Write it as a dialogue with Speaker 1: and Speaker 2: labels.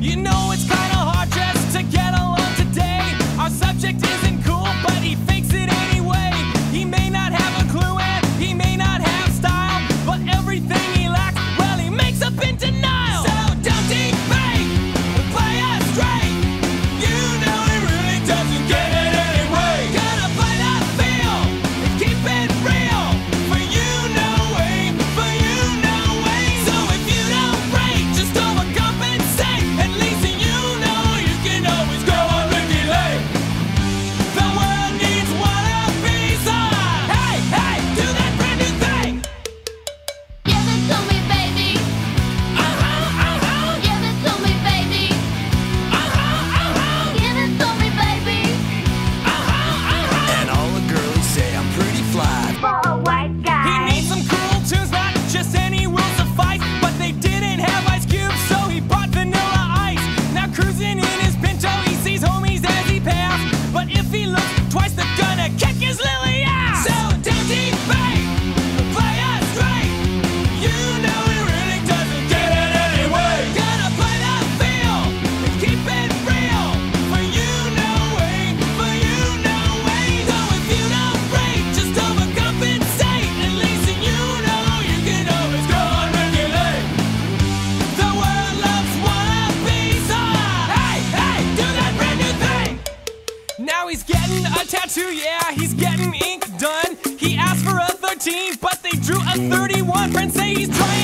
Speaker 1: You know it's kinda hard. is Lily. a tattoo, yeah, he's getting ink done. He asked for a 13, but they drew a 31. Friends say he's trying.